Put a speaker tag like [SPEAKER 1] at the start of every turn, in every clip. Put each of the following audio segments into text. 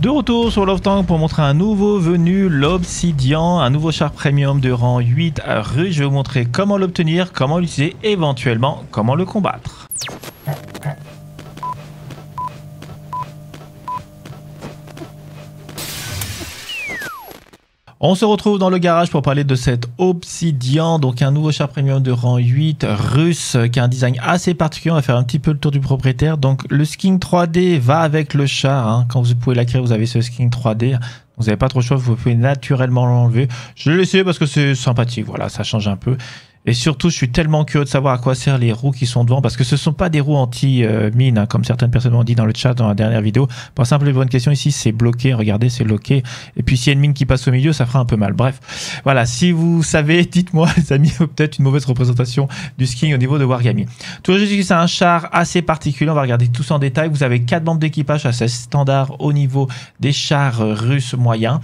[SPEAKER 1] De retour sur Love Tank pour montrer un nouveau venu, l'Obsidian, un nouveau char premium de rang 8 rue. Je vais vous montrer comment l'obtenir, comment l'utiliser, éventuellement comment le combattre. On se retrouve dans le garage pour parler de cet Obsidian, donc un nouveau char premium de rang 8 russe qui a un design assez particulier. On va faire un petit peu le tour du propriétaire. Donc le skin 3D va avec le char. Hein. Quand vous pouvez l'acquérir, vous avez ce skin 3D. Vous n'avez pas trop de choix, vous pouvez naturellement l'enlever. Je l'ai laissé parce que c'est sympathique, voilà, ça change un peu. Et surtout, je suis tellement curieux de savoir à quoi servent les roues qui sont devant, parce que ce ne sont pas des roues anti-mine, hein, comme certaines personnes m'ont dit dans le chat dans la dernière vidéo. Pour simple et bonne question, ici, c'est bloqué. Regardez, c'est bloqué. Et puis, s'il y a une mine qui passe au milieu, ça fera un peu mal. Bref, voilà. Si vous savez, dites-moi, les amis, peut-être une mauvaise représentation du skiing au niveau de Wargami. Toujours juste c'est un char assez particulier. On va regarder tout ça en détail. Vous avez quatre membres d'équipage assez standard au niveau des chars russes moyens.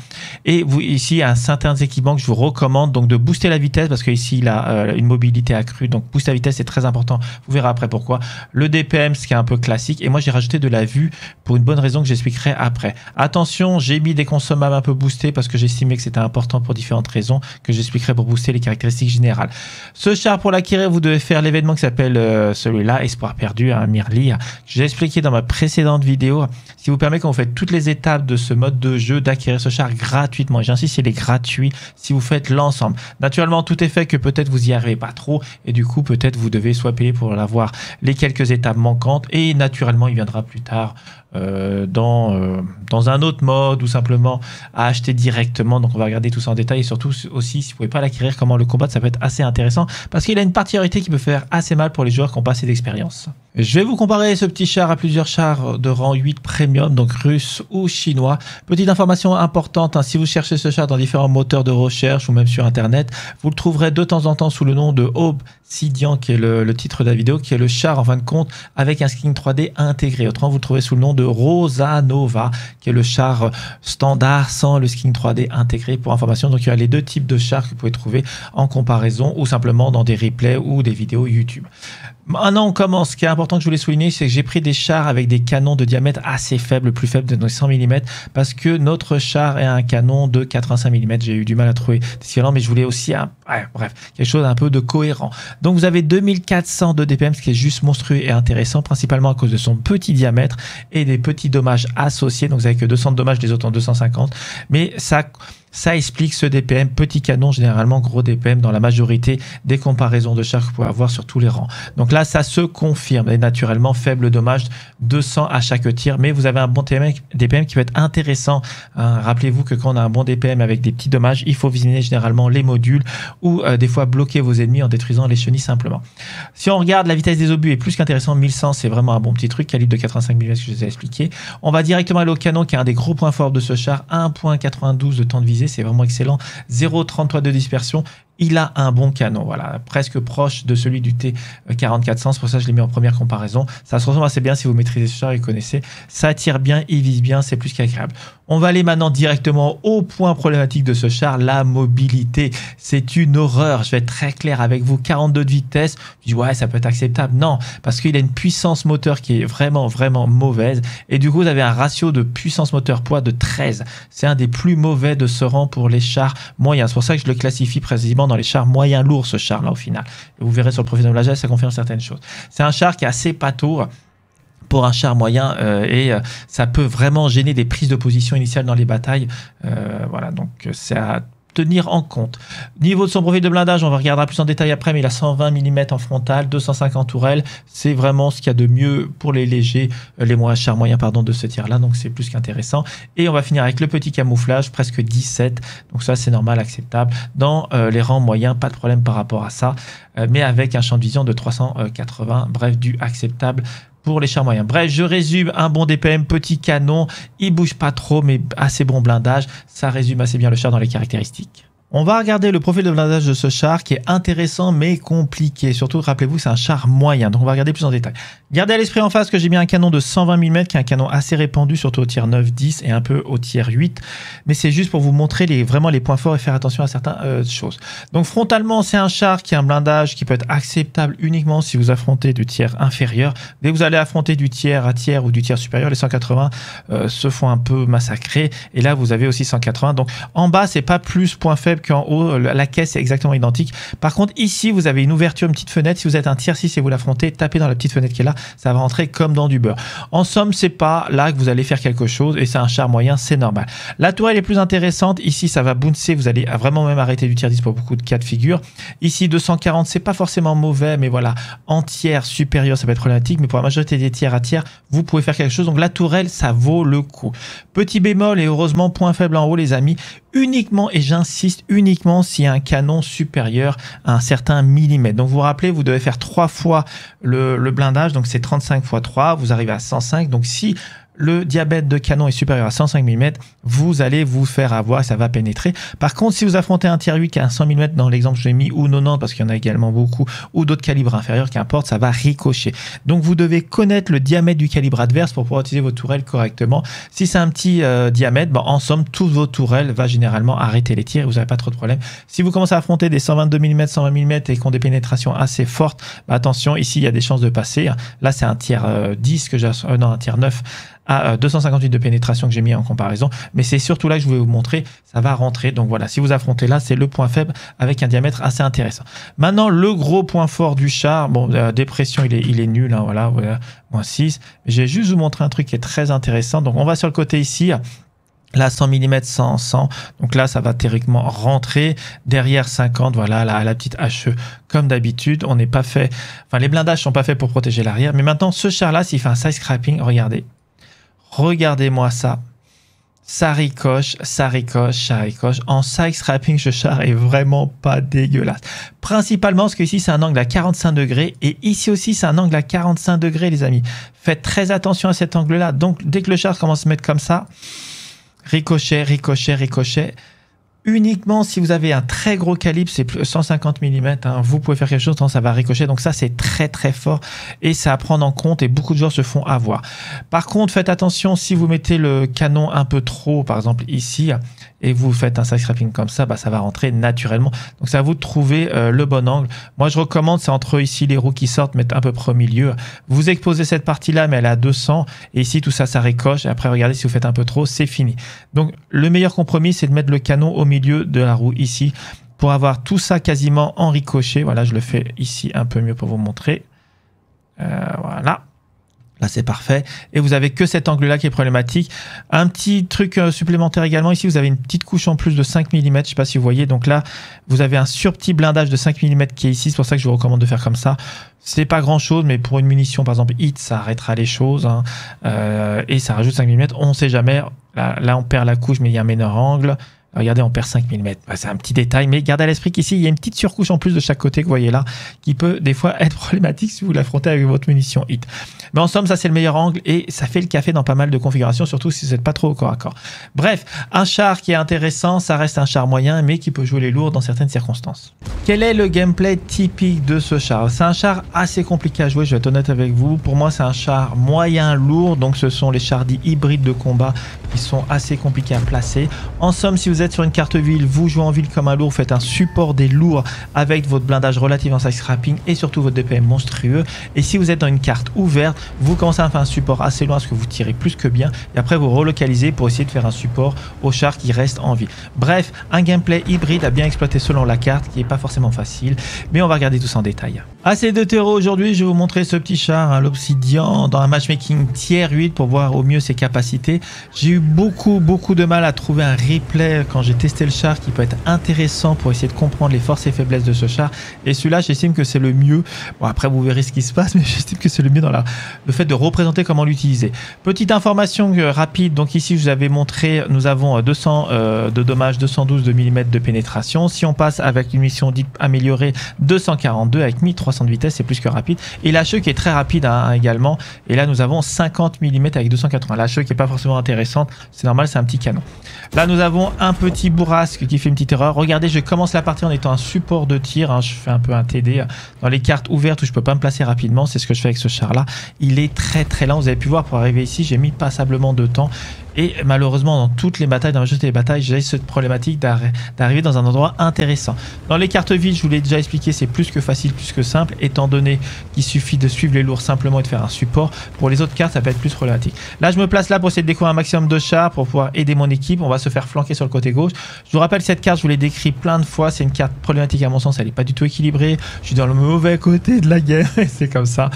[SPEAKER 1] Et vous, ici, un certain équipements que je vous recommande, donc de booster la vitesse, parce qu'ici, il a euh, une mobilité accrue. Donc, booster la vitesse, c'est très important. Vous verrez après pourquoi. Le DPM, ce qui est un peu classique. Et moi, j'ai rajouté de la vue pour une bonne raison que j'expliquerai après. Attention, j'ai mis des consommables un peu boostés parce que j'estimais que c'était important pour différentes raisons que j'expliquerai pour booster les caractéristiques générales. Ce char, pour l'acquérir, vous devez faire l'événement qui s'appelle euh, celui-là, Espoir perdu, un Mirli. J'ai expliqué dans ma précédente vidéo, qui vous permet quand vous faites toutes les étapes de ce mode de jeu d'acquérir ce char gratuitement. J'insiste, il est gratuit si vous faites l'ensemble. Naturellement, tout est fait que peut-être vous y pas trop et du coup peut-être vous devez soit payer pour l'avoir. Les quelques étapes manquantes et naturellement il viendra plus tard euh, dans, euh, dans un autre mode ou simplement à acheter directement. Donc on va regarder tout ça en détail et surtout aussi si vous pouvez pas l'acquérir, comment le combattre, ça peut être assez intéressant parce qu'il a une particularité qui peut faire assez mal pour les joueurs qui ont pas assez d'expérience. Je vais vous comparer ce petit char à plusieurs chars de rang 8 premium, donc russe ou chinois. Petite information importante, hein, si vous cherchez ce char dans différents moteurs de recherche ou même sur internet, vous le trouverez de temps en temps sous le nom de Obsidian, qui est le, le titre de la vidéo, qui est le char en fin de compte avec un skin 3D intégré. Autrement, vous le trouvez sous le nom de Rosa Nova, qui est le char standard sans le skin 3D intégré pour information. Donc il y a les deux types de chars que vous pouvez trouver en comparaison ou simplement dans des replays ou des vidéos YouTube. Maintenant, on commence. Ce qui est important que je voulais souligner, c'est que j'ai pris des chars avec des canons de diamètre assez faibles, plus faibles de 100 mm, parce que notre char est un canon de 85 mm. J'ai eu du mal à trouver des mais je voulais aussi un, bref, quelque chose un peu de cohérent. Donc, vous avez 2400 de DPM, ce qui est juste monstrueux et intéressant, principalement à cause de son petit diamètre et des petits dommages associés. Donc, vous avez que 200 de dommages, les autres en 250. Mais ça, ça explique ce DPM, petit canon, généralement gros DPM dans la majorité des comparaisons de chars que vous pouvez avoir sur tous les rangs. Donc là, ça se confirme. Et naturellement, faible dommage, 200 à chaque tir. Mais vous avez un bon DPM qui peut être intéressant. Hein. Rappelez-vous que quand on a un bon DPM avec des petits dommages, il faut visionner généralement les modules ou euh, des fois bloquer vos ennemis en détruisant les chenilles simplement. Si on regarde la vitesse des obus est plus qu'intéressant. 1100, c'est vraiment un bon petit truc. Calibre de 85 mm que je vous ai expliqué. On va directement aller au canon qui est un des gros points forts de ce char. 1.92 de temps de visée c'est vraiment excellent. 0,33 de dispersion il a un bon canon, voilà, presque proche de celui du T4400. C'est pour ça que je l'ai mis en première comparaison. Ça se ressemble assez bien si vous maîtrisez ce char et connaissez. Ça tire bien, il vise bien, c'est plus qu'agréable. On va aller maintenant directement au point problématique de ce char, la mobilité. C'est une horreur. Je vais être très clair avec vous. 42 de vitesse. Je dis, ouais, ça peut être acceptable. Non, parce qu'il a une puissance moteur qui est vraiment, vraiment mauvaise. Et du coup, vous avez un ratio de puissance moteur poids de 13. C'est un des plus mauvais de ce rang pour les chars moyens. C'est pour ça que je le classifie précisément dans les chars moyens lourds, ce char-là, au final. vous verrez sur le profil de la ça confirme certaines choses. C'est un char qui est assez pâteau pour un char moyen euh, et euh, ça peut vraiment gêner des prises de position initiales dans les batailles. Euh, voilà, donc c'est à tenir en compte. Niveau de son profil de blindage, on va regarder plus en détail après, mais il a 120 mm en frontal, 250 tourelles. C'est vraiment ce qu'il y a de mieux pour les légers, euh, les moins chers moyens pardon, de ce tir-là, donc c'est plus qu'intéressant. Et on va finir avec le petit camouflage, presque 17, donc ça c'est normal, acceptable. Dans euh, les rangs moyens, pas de problème par rapport à ça, euh, mais avec un champ de vision de 380, bref, du acceptable pour les chars moyens. Bref, je résume, un bon DPM, petit canon, il bouge pas trop, mais assez bon blindage. Ça résume assez bien le char dans les caractéristiques. On va regarder le profil de blindage de ce char qui est intéressant mais compliqué. Surtout, rappelez-vous, c'est un char moyen. Donc, on va regarder plus en détail. Gardez à l'esprit en face que j'ai mis un canon de 120 mm, qui est un canon assez répandu, surtout au tiers 9, 10 et un peu au tiers 8. Mais c'est juste pour vous montrer vraiment les points forts et faire attention à certaines euh, choses. Donc, frontalement, c'est un char qui a un blindage qui peut être acceptable uniquement si vous affrontez du tiers inférieur. Dès que vous allez affronter du tiers à tiers ou du tiers supérieur, les 180 euh, se font un peu massacrer. Et là, vous avez aussi 180. Donc, en bas, c'est pas plus point faible qu'en haut, la caisse est exactement identique. Par contre, ici, vous avez une ouverture, une petite fenêtre. Si vous êtes un tiers 6 et vous l'affrontez, tapez dans la petite fenêtre qui est là, ça va rentrer comme dans du beurre. En somme, c'est pas là que vous allez faire quelque chose et c'est un char moyen, c'est normal. La tourelle est plus intéressante. Ici, ça va bouncer. Vous allez vraiment même arrêter du tiers 10 pour beaucoup de cas de figure. Ici, 240, c'est pas forcément mauvais, mais voilà, en tiers supérieur, ça peut être problématique. Mais pour la majorité des tiers à tiers, vous pouvez faire quelque chose. Donc la tourelle, ça vaut le coup. Petit bémol et heureusement, point faible en haut, les amis uniquement, et j'insiste, uniquement s'il y a un canon supérieur à un certain millimètre. Donc vous vous rappelez, vous devez faire trois fois le, le blindage, donc c'est 35 fois 3, vous arrivez à 105. Donc si le diabète de canon est supérieur à 105 mm, vous allez vous faire avoir, ça va pénétrer. Par contre, si vous affrontez un tiers 8 qui a 100 mm dans l'exemple que j'ai mis, ou 90 parce qu'il y en a également beaucoup, ou d'autres calibres inférieurs, qu'importe, ça va ricocher. Donc vous devez connaître le diamètre du calibre adverse pour pouvoir utiliser vos tourelles correctement. Si c'est un petit euh, diamètre, bon, en somme, toutes vos tourelles va généralement arrêter les tirs et vous n'avez pas trop de problème. Si vous commencez à affronter des 122 mm, 120 mm et qui ont des pénétrations assez fortes, bah, attention, ici il y a des chances de passer. Là c'est un tiers 10 euh, que j'ai, euh, un tiers 9 à 258 euh, de pénétration que j'ai mis en comparaison. Mais c'est surtout là que je voulais vous montrer, ça va rentrer. Donc voilà, si vous affrontez là, c'est le point faible avec un diamètre assez intéressant. Maintenant, le gros point fort du char, bon, la dépression, il est, il est nul, hein, voilà, voilà, moins 6. Je vais juste vous montrer un truc qui est très intéressant. Donc on va sur le côté ici. Là, 100 mm, 100, 100. Donc là, ça va théoriquement rentrer. Derrière 50, voilà, la, la petite HE, comme d'habitude. On n'est pas fait, enfin, les blindages sont pas faits pour protéger l'arrière. Mais maintenant, ce char-là, s'il fait un side scrapping, regardez. Regardez-moi ça. Ça ricoche, ça ricoche, ça ricoche. En side scrapping, ce char est vraiment pas dégueulasse. Principalement parce que ici, c'est un angle à 45 degrés. Et ici aussi, c'est un angle à 45 degrés, les amis. Faites très attention à cet angle-là. Donc, dès que le char commence à se mettre comme ça, ricochet, ricochet, ricochet uniquement si vous avez un très gros calibre, c'est 150 mm, hein, vous pouvez faire quelque chose, ça va ricocher. Donc ça, c'est très très fort et ça à prendre en compte et beaucoup de joueurs se font avoir. Par contre, faites attention si vous mettez le canon un peu trop, par exemple ici, et vous faites un side scrapping comme ça, bah, ça va rentrer naturellement. Donc c'est à vous de trouver euh, le bon angle. Moi, je recommande, c'est entre ici les roues qui sortent, mettre un peu près au milieu. Vous exposez cette partie-là, mais elle est à 200. Et ici, tout ça, ça ricoche. Et après, regardez, si vous faites un peu trop, c'est fini. Donc le meilleur compromis, c'est de mettre le canon au milieu de la roue ici pour avoir tout ça quasiment en ricochet. Voilà, je le fais ici un peu mieux pour vous montrer. Euh, voilà. Là, c'est parfait. Et vous avez que cet angle-là qui est problématique. Un petit truc euh, supplémentaire également. Ici, vous avez une petite couche en plus de 5 mm. Je ne sais pas si vous voyez. Donc là, vous avez un sur-petit blindage de 5 mm qui est ici. C'est pour ça que je vous recommande de faire comme ça. C'est pas grand chose, mais pour une munition, par exemple, hit, ça arrêtera les choses. Hein. Euh, et ça rajoute 5 mm. On ne sait jamais. Là, là, on perd la couche, mais il y a un meilleur angle. Regardez, on perd 5 mm. c'est un petit détail, mais gardez à l'esprit qu'ici, il y a une petite surcouche en plus de chaque côté que vous voyez là, qui peut des fois être problématique si vous l'affrontez avec votre munition hit. Mais en somme, ça c'est le meilleur angle et ça fait le café dans pas mal de configurations, surtout si vous n'êtes pas trop au corps à corps. Bref, un char qui est intéressant, ça reste un char moyen, mais qui peut jouer les lourds dans certaines circonstances. Quel est le gameplay typique de ce char? C'est un char assez compliqué à jouer, je vais être honnête avec vous. Pour moi, c'est un char moyen lourd, donc ce sont les chars dits hybrides de combat qui sont assez compliqués à placer. En somme, si vous êtes sur une carte ville, vous jouez en ville comme un lourd, faites un support des lourds avec votre blindage relatif en scrapping et surtout votre DPM monstrueux. Et si vous êtes dans une carte ouverte, vous commencez à faire un support assez loin parce que vous tirez plus que bien. Et après, vous relocalisez pour essayer de faire un support au char qui reste en vie. Bref, un gameplay hybride à bien exploiter selon la carte qui n'est pas forcément facile. Mais on va regarder tout ça en détail. Assez de terreau aujourd'hui, je vais vous montrer ce petit char, hein, l'Obsidian, dans un matchmaking tier 8 pour voir au mieux ses capacités. J'ai eu beaucoup, beaucoup de mal à trouver un replay j'ai testé le char qui peut être intéressant pour essayer de comprendre les forces et faiblesses de ce char. Et celui-là, j'estime que c'est le mieux. Bon, après, vous verrez ce qui se passe, mais j'estime que c'est le mieux dans la, le fait de représenter comment l'utiliser. Petite information euh, rapide. Donc ici, je vous avais montré, nous avons 200 euh, euh, de dommages, 212 de mm de pénétration. Si on passe avec une mission dite améliorée, 242 avec 1300 de vitesse, c'est plus que rapide. Et l'HE qui est très rapide hein, également. Et là, nous avons 50 mm avec 280. L'HE qui est pas forcément intéressante. C'est normal, c'est un petit canon. Là, nous avons un petit bourrasque qui fait une petite erreur. Regardez, je commence la partie en étant un support de tir. Hein. Je fais un peu un TD dans les cartes ouvertes où je peux pas me placer rapidement. C'est ce que je fais avec ce char-là. Il est très très lent. Vous avez pu voir pour arriver ici, j'ai mis passablement de temps. Et malheureusement, dans toutes les batailles, dans la majorité des batailles, j'ai cette problématique d'arriver dans un endroit intéressant. Dans les cartes vides, je vous l'ai déjà expliqué, c'est plus que facile, plus que simple, étant donné qu'il suffit de suivre les lourds simplement et de faire un support. Pour les autres cartes, ça peut être plus problématique. Là, je me place là pour essayer de découvrir un maximum de chars pour pouvoir aider mon équipe. On va se faire flanquer sur le côté gauche. Je vous rappelle, cette carte, je vous l'ai décrit plein de fois. C'est une carte problématique à mon sens. Elle n'est pas du tout équilibrée. Je suis dans le mauvais côté de la guerre. c'est comme ça.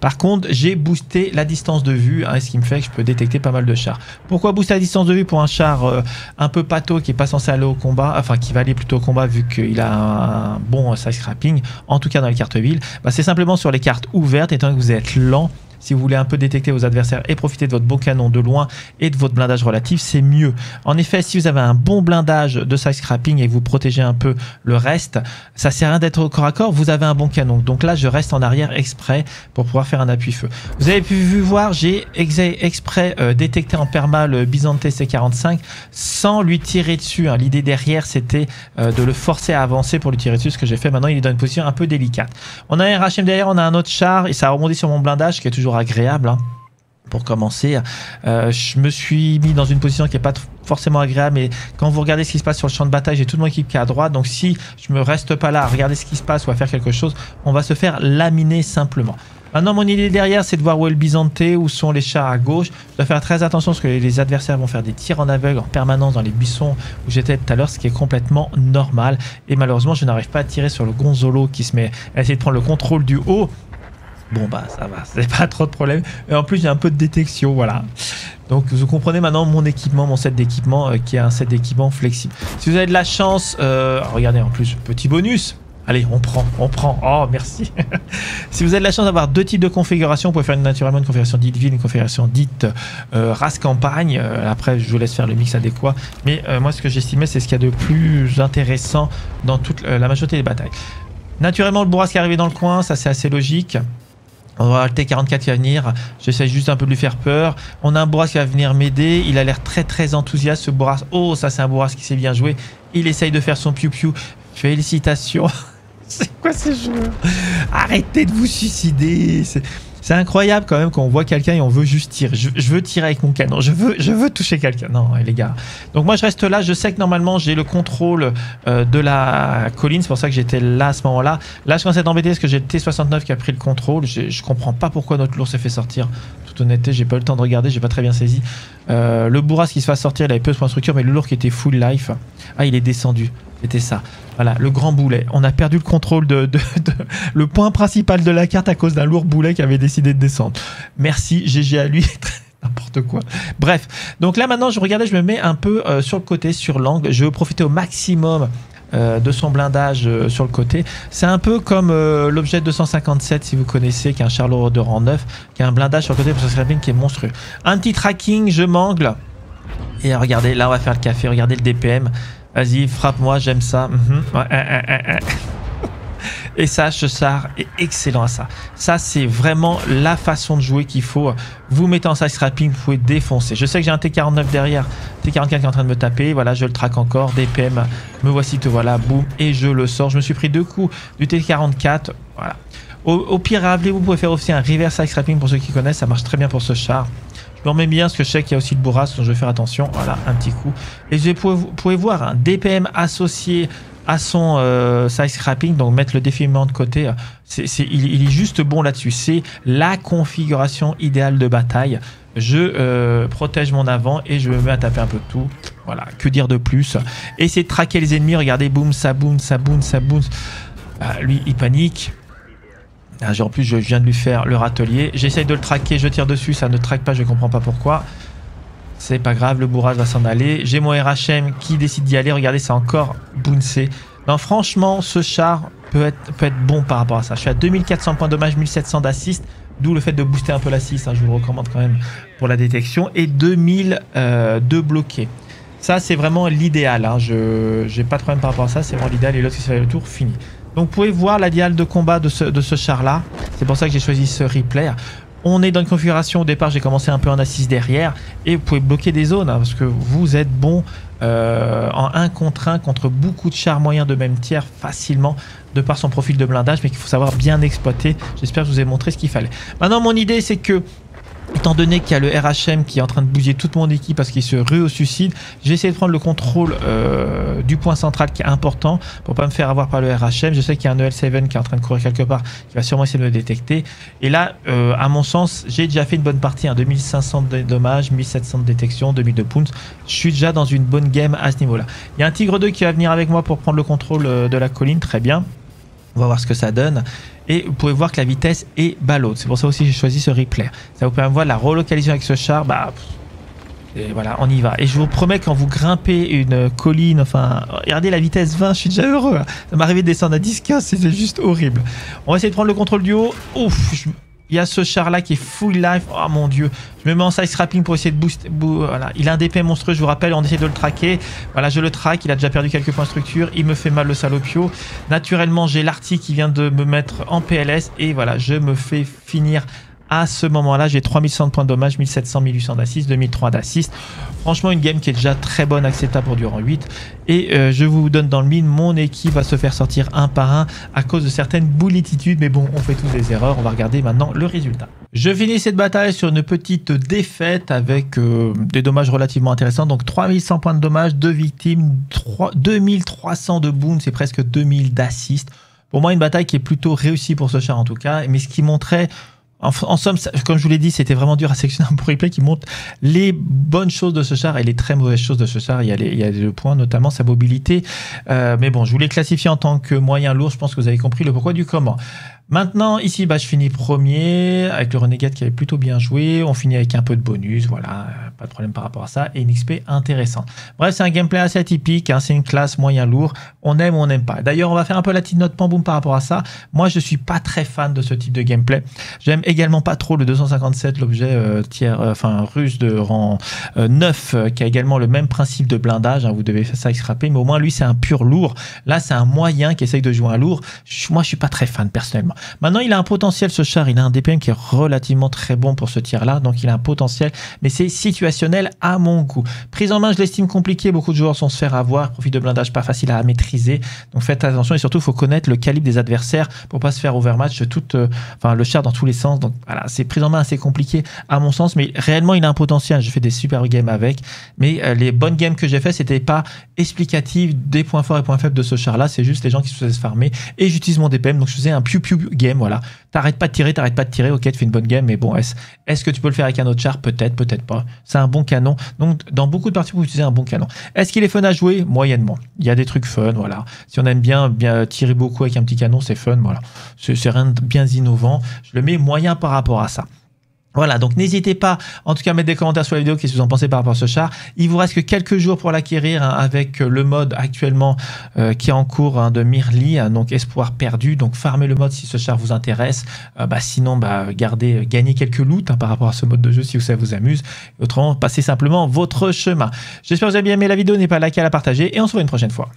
[SPEAKER 1] Par contre, j'ai boosté la distance de vue, hein, ce qui me fait que je peux détecter pas mal de chars. Pourquoi booster la distance de vue pour un char euh, un peu pato qui est pas censé aller au combat, enfin qui va aller plutôt au combat vu qu'il a un bon side scrapping, en tout cas dans les cartes villes, bah, c'est simplement sur les cartes ouvertes, étant que vous êtes lent si vous voulez un peu détecter vos adversaires et profiter de votre beau canon de loin et de votre blindage relatif, c'est mieux. En effet, si vous avez un bon blindage de side scrapping et que vous protégez un peu le reste, ça sert à rien d'être au corps à corps, vous avez un bon canon. Donc là, je reste en arrière exprès pour pouvoir faire un appui-feu. Vous avez pu voir, j'ai exprès euh, détecté en perma le Byzanté C45 sans lui tirer dessus. Hein. L'idée derrière, c'était euh, de le forcer à avancer pour lui tirer dessus, ce que j'ai fait. Maintenant, il est dans une position un peu délicate. On a un RHM derrière, on a un autre char et ça a rebondi sur mon blindage qui est toujours agréable. Hein, pour commencer, euh, je me suis mis dans une position qui n'est pas forcément agréable, mais quand vous regardez ce qui se passe sur le champ de bataille, j'ai toute mon équipe qui est à droite, donc si je me reste pas là à regarder ce qui se passe ou à faire quelque chose, on va se faire laminer simplement. Maintenant, mon idée derrière, c'est de voir où est le Byzanté, où sont les chars à gauche. Je dois faire très attention parce que les adversaires vont faire des tirs en aveugle en permanence dans les buissons où j'étais tout à l'heure, ce qui est complètement normal. Et malheureusement, je n'arrive pas à tirer sur le Gonzolo qui se met à essayer de prendre le contrôle du haut. Bon bah ça va, c'est pas trop de problème. Et en plus j'ai un peu de détection, voilà. Donc vous comprenez maintenant mon équipement, mon set d'équipement euh, qui est un set d'équipement flexible. Si vous avez de la chance, euh, regardez en plus, petit bonus. Allez, on prend, on prend. Oh, merci. si vous avez de la chance d'avoir deux types de configuration, vous pouvez faire naturellement une configuration dite ville, une configuration dite euh, race campagne. après, je vous laisse faire le mix adéquat. Mais moi, ce que j'estimais, c'est ce qu'il y a de plus intéressant dans toute la majorité des batailles. Naturellement, le bourrasque est arrivé dans le coin, ça c'est assez logique. On va le T44 qui va venir. J'essaie juste un peu de lui faire peur. On a un Bourras qui va venir m'aider. Il a l'air très très enthousiaste ce Bourras. Oh, ça c'est un Bourras qui sait bien jouer. Il essaye de faire son piou-piou. Félicitations. c'est quoi ces jeux Arrêtez de vous suicider. C'est incroyable quand même quand on voit quelqu'un et on veut juste tirer. Je, veux tirer avec mon canon. Je veux, toucher quelqu'un. Non, les gars. Donc moi, je reste là. Je sais que normalement, j'ai le contrôle euh, de la colline. C'est pour ça que j'étais là à ce moment-là. Là, je commence à être embêté parce que j'ai le T69 qui a pris le contrôle. Je, comprends pas pourquoi notre lourd s'est fait sortir. Toute honnêteté, j'ai pas eu le temps de regarder. J'ai pas très bien saisi. Euh, le bourras qui se fait sortir, il avait peu de points structure, mais le lourd qui était full life. Ah, il est descendu. C'était ça. Voilà, le grand boulet. On a perdu le contrôle de, le point principal de la carte à cause d'un lourd boulet qui avait décidé de descendre. Merci, GG à lui. N'importe quoi. Bref, donc là maintenant, je regardais, je me mets un peu euh, sur le côté, sur l'angle. Je veux profiter au maximum euh, de son blindage euh, sur le côté. C'est un peu comme l'objet 257, si vous connaissez, qui est un Charlot de rang 9, qui a un blindage sur le côté pour ce qui est monstrueux. Un petit tracking, je mangle. Et regardez, là on va faire le café, regardez le DPM. Vas-y, frappe-moi, j'aime ça. Mhm. Et ça, Chessard est excellent à ça. Ça, c'est vraiment la façon de jouer qu'il faut. Vous mettez en side scrapping, vous pouvez défoncer. Je sais que j'ai un T49 derrière, T44 qui est en train de me taper. Voilà, je le traque encore. DPM, me voici, te voilà, boum, et je le sors. Je me suis pris deux coups du T44. Voilà. Au, pire, rappelez-vous, vous pouvez faire aussi un reverse side scrapping pour ceux qui connaissent. Ça marche très bien pour ce char. Je me remets bien parce que je sais qu'il y a aussi le bourras, donc je vais faire attention. Voilà, un petit coup. Et vous pouvez, voir un DPM associé à son euh, size scrapping, donc mettre le défilement de côté, c'est, il, est juste bon là-dessus. C'est la configuration idéale de bataille. Je euh, protège mon avant et je me mets à taper un peu de tout. Voilà, que dire de plus? Essayez de traquer les ennemis, regardez, boum, ça boum, ça boum, ça boum. Ah, lui, il panique. Ah, en plus, je viens de lui faire le râtelier. J'essaye de le traquer, je tire dessus, ça ne traque pas, je comprends pas pourquoi. C'est pas grave, le bourrage va s'en aller. J'ai mon RHM qui décide d'y aller. Regardez, c'est encore bouncé. Non, franchement, ce char peut être, peut être bon par rapport à ça. Je suis à 2400 points de dommage, 1700 d'assist. D'où le fait de booster un peu l'assist. Hein, je vous le recommande quand même pour la détection. Et 2000 euh, de bloqués. Ça, c'est vraiment l'idéal. Hein. Je n'ai pas de problème par rapport à ça. C'est vraiment l'idéal. Et l'autre qui fait le tour, fini. Donc vous pouvez voir la de combat de ce, de ce char-là. C'est pour ça que j'ai choisi ce replay. On est dans une configuration, au départ j'ai commencé un peu en assise derrière, et vous pouvez bloquer des zones, hein, parce que vous êtes bon euh, en 1 contre 1 contre beaucoup de chars moyens de même tiers facilement, de par son profil de blindage, mais qu'il faut savoir bien exploiter. J'espère que je vous ai montré ce qu'il fallait. Maintenant mon idée c'est que Étant donné qu'il y a le RHM qui est en train de bouger toute mon équipe parce qu'il se rue au suicide, j'ai essayé de prendre le contrôle euh, du point central qui est important pour pas me faire avoir par le RHM. Je sais qu'il y a un EL7 qui est en train de courir quelque part, qui va sûrement essayer de me détecter. Et là, euh, à mon sens, j'ai déjà fait une bonne partie, hein, 2500 de dommages, 1700 de détection, 2000 de pounds. Je suis déjà dans une bonne game à ce niveau-là. Il y a un Tigre 2 qui va venir avec moi pour prendre le contrôle euh, de la colline, très bien. On va voir ce que ça donne. Et vous pouvez voir que la vitesse est ballot. C'est pour ça aussi que j'ai choisi ce replay. Ça vous permet de voir la relocalisation avec ce char. Bah, et voilà, on y va. Et je vous promets, quand vous grimpez une colline, enfin, regardez la vitesse 20, je suis déjà heureux. Ça m'est arrivé de descendre à 10-15, c'est juste horrible. On va essayer de prendre le contrôle du haut. Ouf, je, il y a ce char là qui est full life. Oh mon dieu. Je me mets en side scrapping pour essayer de booster. voilà. Il a un DP monstrueux, je vous rappelle. On essaie de le traquer. Voilà, je le traque. Il a déjà perdu quelques points de structure. Il me fait mal le salopio. Naturellement, j'ai l'arty qui vient de me mettre en PLS. Et voilà, je me fais finir à ce moment-là, j'ai 3100 points de dommage, 1700, 1800 d'assist, 2003 d'assist. Franchement, une game qui est déjà très bonne, acceptable pour du rang 8. Et euh, je vous donne dans le mine, mon équipe va se faire sortir un par un à cause de certaines boulititudes. Mais bon, on fait tous des erreurs. On va regarder maintenant le résultat. Je finis cette bataille sur une petite défaite avec euh, des dommages relativement intéressants. Donc 3100 points de dommage, 2 victimes, 3, 2300 de boom, c'est presque 2000 d'assist. Pour moi, une bataille qui est plutôt réussie pour ce char en tout cas, mais ce qui montrait en, somme, comme je vous l'ai dit, c'était vraiment dur à sélectionner un replay qui montre les bonnes choses de ce char et les très mauvaises choses de ce char. Il y a, les, points, notamment sa mobilité. Euh, mais bon, je voulais classifier en tant que moyen lourd. Je pense que vous avez compris le pourquoi du comment. Maintenant, ici, bah, je finis premier avec le Renegade qui avait plutôt bien joué. On finit avec un peu de bonus, voilà, pas de problème par rapport à ça. Et une XP intéressante. Bref, c'est un gameplay assez atypique, hein, c'est une classe moyen lourd. On aime ou on n'aime pas. D'ailleurs, on va faire un peu la petite note pamboum par rapport à ça. Moi, je suis pas très fan de ce type de gameplay. J'aime également pas trop le 257, l'objet euh, tiers, euh, enfin russe de rang 9, euh, qui a également le même principe de blindage. Hein, vous devez faire ça scraper, mais au moins lui, c'est un pur lourd. Là, c'est un moyen qui essaye de jouer un lourd. moi, je suis pas très fan personnellement. Maintenant, il a un potentiel, ce char. Il a un DPM qui est relativement très bon pour ce tir-là. Donc, il a un potentiel. Mais c'est situationnel à mon goût. Prise en main, je l'estime compliqué. Beaucoup de joueurs sont se faire avoir. Profit de blindage pas facile à maîtriser. Donc, faites attention. Et surtout, il faut connaître le calibre des adversaires pour pas se faire overmatch euh, enfin, le char dans tous les sens. Donc, voilà, c'est prise en main assez compliqué à mon sens. Mais réellement, il a un potentiel. Je fais des super games avec. Mais euh, les bonnes games que j'ai fait, c'était pas explicatif des points forts et points faibles de ce char-là. C'est juste les gens qui se faisaient farmer. Et j'utilise mon DPM. Donc, je faisais un piu-piu game voilà. T'arrêtes pas de tirer, t'arrêtes pas de tirer, ok, tu fais une bonne game, mais bon, est-ce est que tu peux le faire avec un autre char? Peut-être, peut-être pas. C'est un bon canon. Donc, dans beaucoup de parties, vous utilisez un bon canon. Est-ce qu'il est fun à jouer? Moyennement. Il y a des trucs fun, voilà. Si on aime bien, bien tirer beaucoup avec un petit canon, c'est fun, voilà. C'est rien de bien innovant. Je le mets moyen par rapport à ça. Voilà, donc n'hésitez pas, en tout cas, à mettre des commentaires sur la vidéo, qu'est-ce que vous en pensez par rapport à ce char. Il vous reste que quelques jours pour l'acquérir hein, avec le mode actuellement euh, qui est en cours hein, de Mirli, hein, donc espoir perdu. Donc farmez le mode si ce char vous intéresse. Euh, bah, sinon, bah, gardez, gagnez quelques loots par rapport à ce mode de jeu si ça vous amuse. Autrement, passez simplement votre chemin. J'espère que vous avez bien aimé la vidéo, n'hésitez pas à liker, à la partager et on se voit une prochaine fois.